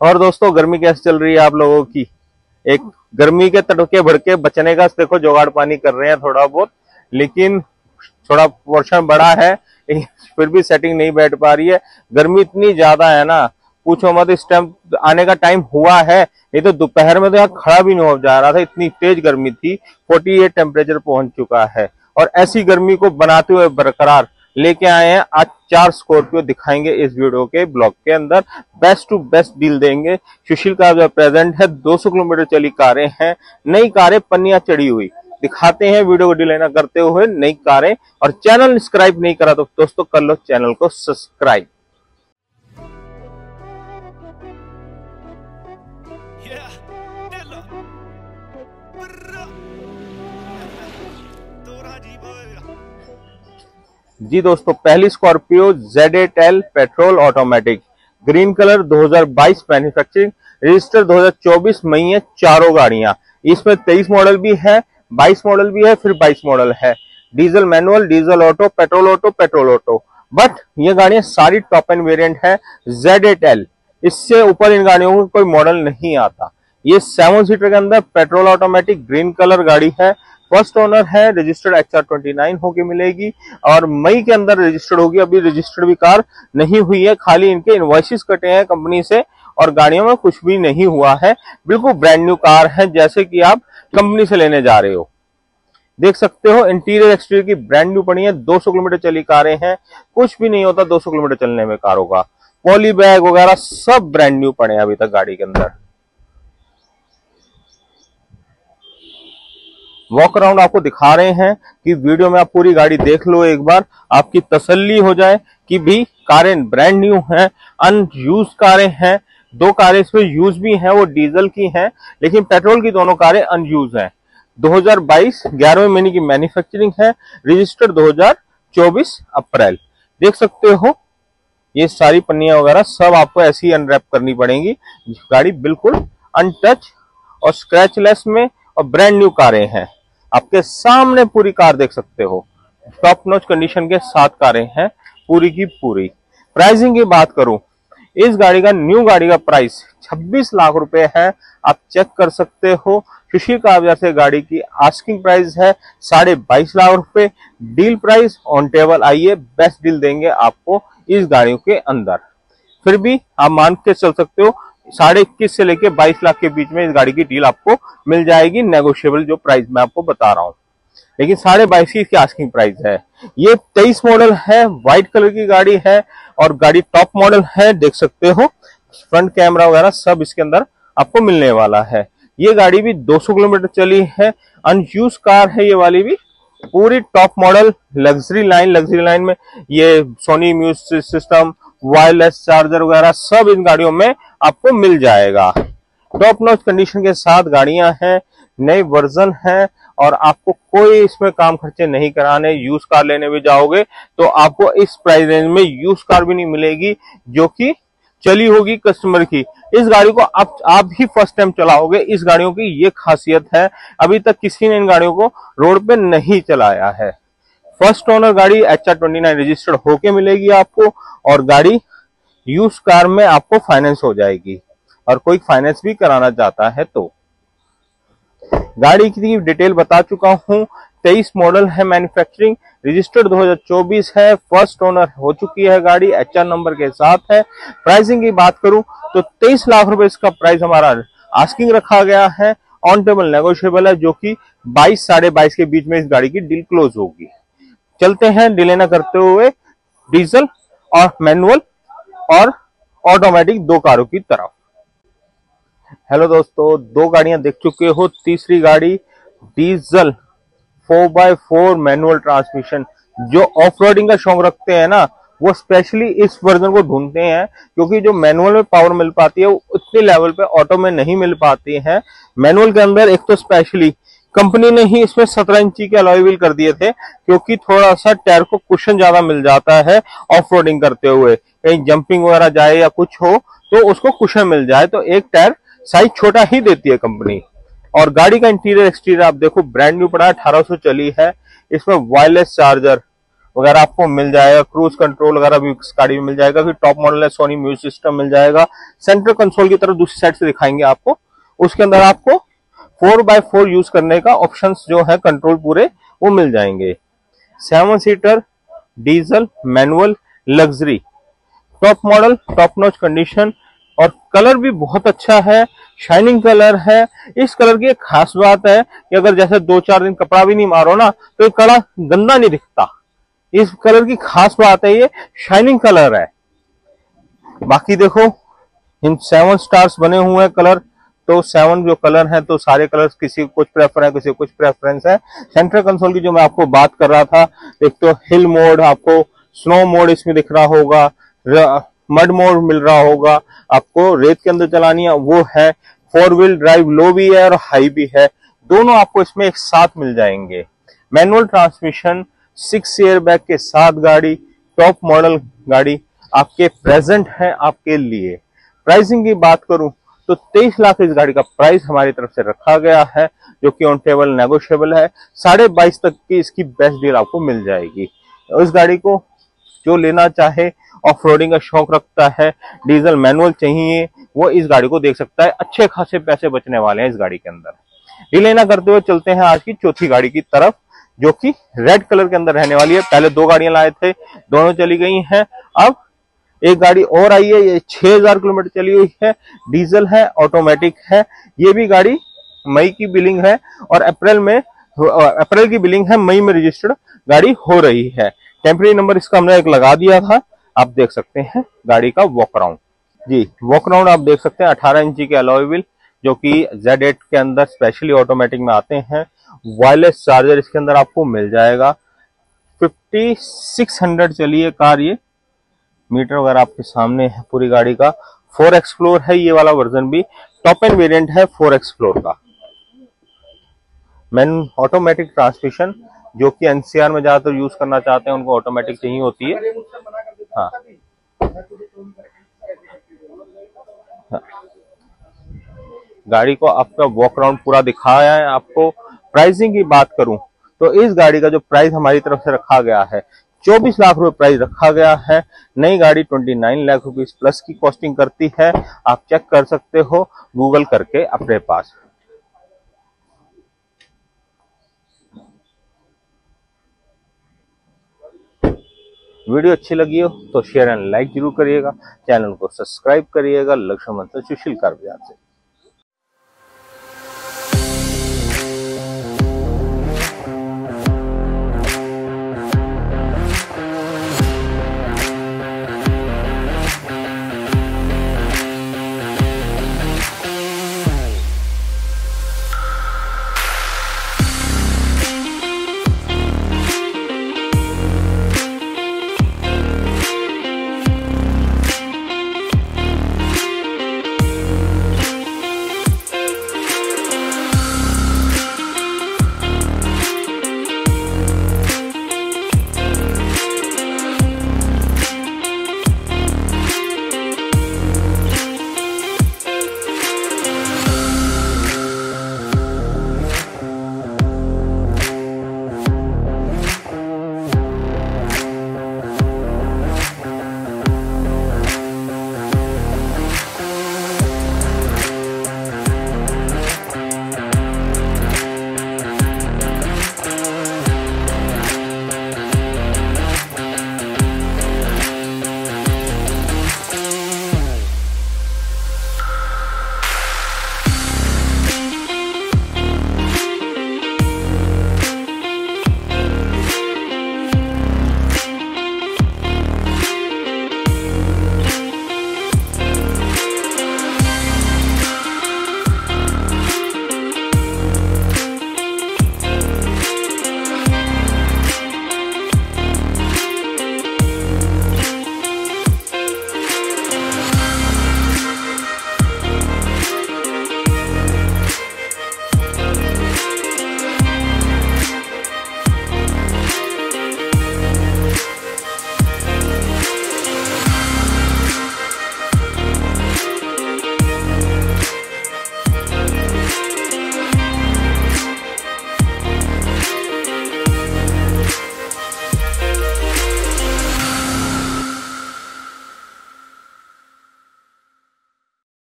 और दोस्तों, गर्मी कैसे चल रही है आप लोगों की? एक गर्मी के तड़के भड़के बचने का देखो, जुगाड़ पानी कर रहे हैं थोड़ा बहुत, लेकिन थोड़ा पोर्शन बड़ा है, फिर भी सेटिंग नहीं बैठ पा रही है। गर्मी इतनी ज़्यादा है ना, पूछो मत, इस टाइम आने का टाइम हुआ है ये तो दोपहर में तो यहाँ खड़ा भी नहीं हो जा रहा था, इतनी तेज गर्मी थी 48 टेम्परेचर पहुँच चुका है। और ऐसी गर्मी को बनाते हुए बरकरार लेके आए हैं। आज चार स्कॉर्पियो दिखाएँगे इस वीडियो के ब्लॉग के अंदर। बेस्ट टू बेस्ट डील देंगे। सुशील का जो प्रेजेंट है 200 किलोमीटर चली कारें हैं। नई कारें पन्निया चढ़ी हुई। दिखाते हैं वीडियो को डिलेना करते हुए नई कारें। और चैनल सब्सक्राइब नहीं करा तो दोस्तों कर लो चैनल को सब्सक्राइब जी दोस्तों, पहली Scorpio Z eight L petrol automatic green colour 2022 manufacturing register 2024 मई है, चारों गाड़ियाँ। इसमें 23 मॉडल भी है 22 मॉडल भी है, फिर 22 मॉडल है। Diesel manual diesel auto petrol auto petrol auto but ये गाड़ियाँ सारी टॉप एंड वेरिएंट है जेड एट एल इससे ऊपर इन गाड़ियों को कोई मॉडल नहीं आता। ये सेवन सीटर के अंदर पेट्रोल ऑटोमेटिक ग्रीन कलर गाड़ी है फ़र्स्ट ओनर है registered H R twenty nine होके मिलेगी और मई के अंदर रजिस्टर्ड होगी। अभी रजिस्टर्ड भी कार नहीं हुई है, खाली इनके इन्वाइसिस कटे हैं कंपनी से और गाड़ियों में कुछ भी नहीं हुआ है। बिल्कुल ब्रांड न्यू कार है, जैसे कि आप कंपनी से लेने जा रहे हो। देख सकते हो इंटीरियर एक्सटीरियर की ब्रांड न्यू पड़ी है 200 किलोमीटर चली कारें हैं। कुछ भी नहीं होता 200 किलोमीटर चलने में कारों का पॉली बैग वगैरह सब ब्रांड न्यू पड़े हैं अभी तक गाड़ी के अंदर। वॉक अराउंड आपको दिखा रहे हैं कि वीडियो में आप पूरी गाड़ी देख लो एक बार, आपकी तसल्ली हो जाए कि भी कारें ब्रांड न्यू हैं अनयूज कारें हैं, दो कारें इसमें यूज़ भी हैं, वो डीजल की हैं, लेकिन पेट्रोल की दोनों कारें अनयूज हैं। 2022 ग्यारहवें महीने की मैन्युफैक्चरिंग है रजिस्टर्ड 2024 अप्रैल। देख सकते हो, ये सारी पन्नियाँ वगैरह सब आपको ऐसी अनरैप करनी पड़ेंगी। गाड़ी बिल्कुल अनटच और स्क्रैचलेस में और ब्रांड न्यू कारें हैं। आपके सामने पूरी कार देख सकते हो। टॉप नोच कंडीशन के साथ कारें हैं, पूरी की पूरी। प्राइसिंग की बात करूँ, इस गाड़ी का न्यू गाड़ी का प्राइस 26 लाख रुपए है। आप चेक कर सकते हो सुशील कागजार से गाड़ी की आस्किंग प्राइस है साढ़े बाईस लाख रुपए। डील प्राइस ऑन टेबल आइए बेस्ट डील देंगे आपको इस गाड़ियों के अंदर। फिर भी आप मान के चल सकते हो साढ़े इक्कीस से लेके बाईस लाख के बीच में इस गाड़ी की डील आपको मिल जाएगी नेगोशिएबल जो प्राइस मैं आपको बता रहा हूँ। लेकिन साढ़े बाईस की इसकी आस्किंग प्राइस है। ये तेईस मॉडल है व्हाइट कलर की गाड़ी है और गाड़ी टॉप मॉडल है, देख सकते हो। फ्रंट कैमरा वगैरह सब इसके अंदर आपको मिलने वाला है। ये गाड़ी भी 200 किलोमीटर चली है। अनयूज कार है ये वाली भी। पूरी top model luxury line luxury line में ये Sony music system wireless charger वगैरह सब इन गाड़ियों में आपको मिल जाएगा। टॉप नॉच कंडीशन के साथ गाड़ियाँ हैं नई वर्जन है और आपको कोई इसमें काम खर्चे नहीं कराने यूज़ कार लेने भी जाओगे तो आपको इस प्राइस रेंज में यूज़ कार भी नहीं मिलेगी, जो कि चली होगी कस्टमर की। इस गाड़ी को आप आप ही फ़र्स्ट टाइम चलाओगे, इस गाड़ियों की ये खासियत है, अभी तक किसी ने इन गाड़ियों को रोड पे नहीं चलाया है। फ़र्स्ट ओनर गाड़ी H R twenty nine registered होके मिलेगी आपको और गाड़ी यूज़ कार में आपको फाइनेंस हो जाएगी। और कोई फाइनेंस भी कराना चाहता है तो। गाड़ी की डिटेल बता चुका हूँ। तेईस मॉडल है मैन्युफैक्चरिंग रजिस्टर्ड 2024 है। फ़र्स्ट ओनर हो चुकी है गाड़ी। एच नंबर के साथ है। प्राइसिंग की बात करूँ तो तेईस लाख रुपए इसका प्राइस हमारा आस्किंग रखा गया है। ऑन टेबल नेगोशिएबल है जो कि बाईस, साढ़े बाईस के बीच में इस गाड़ी की डील क्लोज होगी। चलते हैं। डिले न करते हुए डीजल और मैनुअल और ऑटोमेटिक दो कारों की तरफ़ हेलो दोस्तों, दो गाड़ियाँ देख चुके हो। तीसरी गाड़ी diesel four by four manual transmission जो ऑफ़ का शौक रखते हैं ना, वो स्पेशली इस वर्जन को ढूंढते हैं, क्योंकि जो मैनुअल में पावर मिल पाती है, वो उतने लेवल पे ऑटो में नहीं मिल पाती है। मैनुअल के अंदर एक तो स्पेशली कंपनी ने ही इसमें सत्रह इंची के अलॉय व्हील कर दिए थे, क्योंकि थोड़ा सा टायर को कुशन ज़्यादा मिल जाता है ऑफ़ करते हुए। कहीं जंपिंग वगैरह जाए या कुछ हो तो उसको कुशन मिल जाए तो एक टायर साइज़ छोटा ही देती है कंपनी और गाड़ी का इंटीरियर एक्सटीरियर आप देखो ब्रांड न्यू पड़ा है, अठारह चली है। इसमें वायरलेस चार्जर वगैरह आपको मिल जाएगा क्रूज कंट्रोल वगैरह भी इस गाड़ी में मिल जाएगा, फिर टॉप मॉडल है सोनी म्यूज़िक सिस्टम मिल जाएगा। सेंट्रल कंसोल की तरफ़ दूसरी साइड से दिखाएँगे आपको। उसके अंदर आपको फोर बाय फोर यूज़ करने का ऑप्शन जो है कंट्रोल पूरे वो मिल जाएँगे। Seven seater diesel manual luxury top model top notch condition और कलर भी बहुत अच्छा है शाइनिंग कलर है। इस कलर की एक खास बात है कि अगर जैसे दो चार दिन कपड़ा भी नहीं मारो ना तो ये कलर गंदा नहीं दिखता। इस कलर की खास बात है ये शाइनिंग कलर है। बाकी देखो, इन सेवन स्टार्स बने हुए हैं कलर तो सेवन जो कलर है तो सारे कलर्स किसी कुछ प्रेफर है, किसी को कुछ प्रेफरेंस है। सेंट्रल कंसोल की जो मैं आपको बात कर रहा था, एक तो हिल मोड आपको स्नो मोड इसमें दिख रहा होगा मड मोड मिल रहा होगा, आपको रेत के अंदर चलानी है, वो है फोर व्हील ड्राइव लो भी है और हाई भी है। दोनों आपको इसमें एक साथ मिल जाएँगे। Manual transmission six airbag के साथ गाड़ी टॉप मॉडल गाड़ी आपके प्रेजेंट है आपके लिए। प्राइसिंग की बात करूँ तो तेईस लाख इस गाड़ी का प्राइस हमारी तरफ़ से रखा गया है, जो कि ऑन टेबल नेगोशियबल है। साढ़े बाईस तक की इसकी बेस्ट डील आपको मिल जाएगी। इस गाड़ी को जो लेना चाहे ऑफ़ रोडिंग का शौक रखता है डीजल मैनुअल चाहिए, वो इस गाड़ी को देख सकता है। अच्छे खासे पैसे बचने वाले हैं इस गाड़ी के अंदर। डिले ना करते हुए चलते हैं आज की चौथी गाड़ी की तरफ़, जो कि रेड कलर के अंदर रहने वाली है। पहले दो गाड़ियाँ लाए थे, दोनों चली गई हैं। अब एक गाड़ी और आई है, ये 6000 किलोमीटर चली हुई है, डीजल है, ऑटोमेटिक है। ये भी गाड़ी मई की बिलिंग है और अप्रैल में, अप्रैल की बिलिंग है, मई में रजिस्टर्ड गाड़ी हो रही है। टेम्परी नंबर इसका हमने एक लगा दिया था, आप देख सकते हैं गाड़ी का walk round ji walk round आप देख सकते हैं 18 इंची के अलॉय व्हील जो कि Z8 के अंदर स्पेशली ऑटोमेटिक में आते हैं। वायरलेस चार्जर इसके अंदर आपको मिल जाएगा। 5600 चली है कार ये। मीटर वगैरह आपके सामने है पूरी गाड़ी का फोर एक्सप्लोर है ये वाला वर्जन भी टॉप एंड वेरिएंट है फोर एक्सप्लोर का। मैन ऑटोमेटिक ट्रांसमिशन जो कि एनसीआर में ज़्यादातर यूज़ करना चाहते हैं, उनको ऑटोमेटिक चाहिए होती है। हाँ। हाँ। गाड़ी को आपका वॉक राउंड पूरा दिखाया है आपको। प्राइसिंग की बात करूँ तो इस गाड़ी का जो प्राइस हमारी तरफ़ से रखा गया है चौबीस लाख रुपए प्राइस रखा गया है। नई गाड़ी twenty nine lakh rupees plus की कॉस्टिंग करती है। आप चेक कर सकते हो गूगल करके अपने पास। वीडियो अच्छी लगी हो तो शेयर एंड लाइक ज़रूर करिएगा। चैनल को सब्सक्राइब करिएगा। लक्ष्मण सुशील कार से।